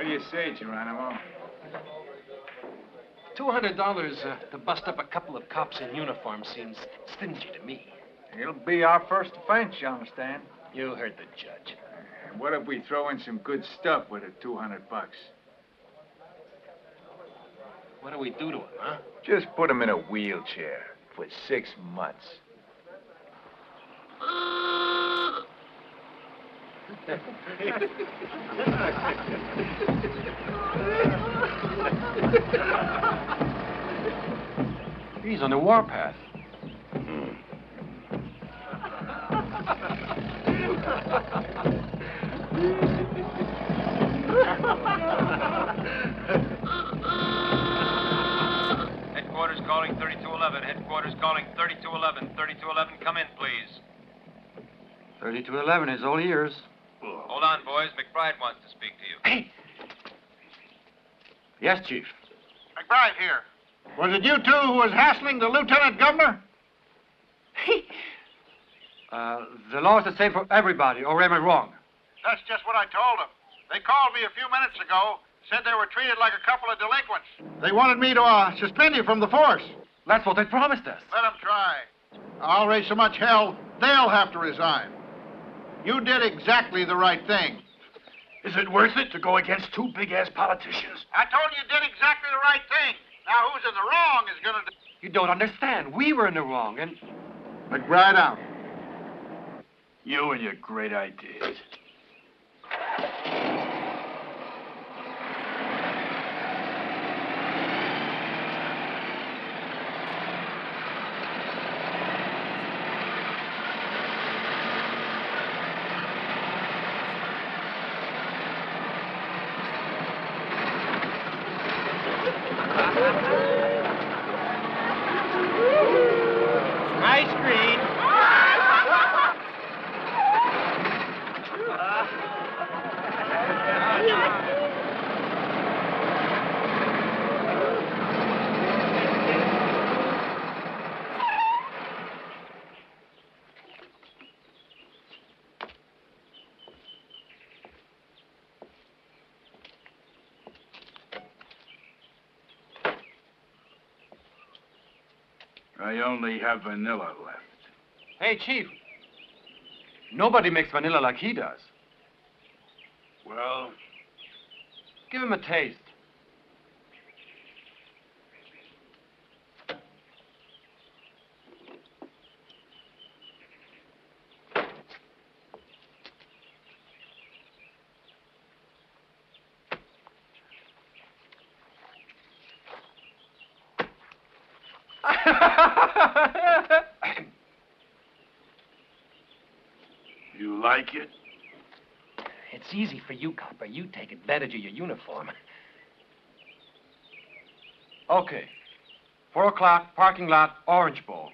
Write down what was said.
What do you say, Geronimo? $200 uh, to bust up a couple of cops in uniform seems stingy to me. It'll be our first offense, you understand? You heard the judge. And what if we throw in some good stuff with the 200 bucks? What do we do to him, huh? Just put him in a wheelchair for six months. He's on the warpath. Headquarters calling 3211. Headquarters calling 3211. 3211, come in, please. 3211 is all ears. Hold on, boys. McBride wants to speak to you. Hey, Yes, Chief. McBride here. Was it you two who was hassling the lieutenant governor? Uh, the law is the same for everybody, or am I wrong? That's just what I told them. They called me a few minutes ago, said they were treated like a couple of delinquents. They wanted me to uh, suspend you from the force. That's what they promised us. Let them try. I'll raise so much hell, they'll have to resign. You did exactly the right thing. Is it worth it to go against two big-ass politicians? I told you you did exactly the right thing. Now who's in the wrong is gonna... You don't understand. We were in the wrong, and McBride out. You and your great ideas. High screen. I only have vanilla left. hey, Chief. Nobody makes vanilla like he does. Well, Give him a taste. you like it? It's easy for you, copper. You take advantage of your uniform. Okay. Four o'clock, parking lot, Orange Bowl.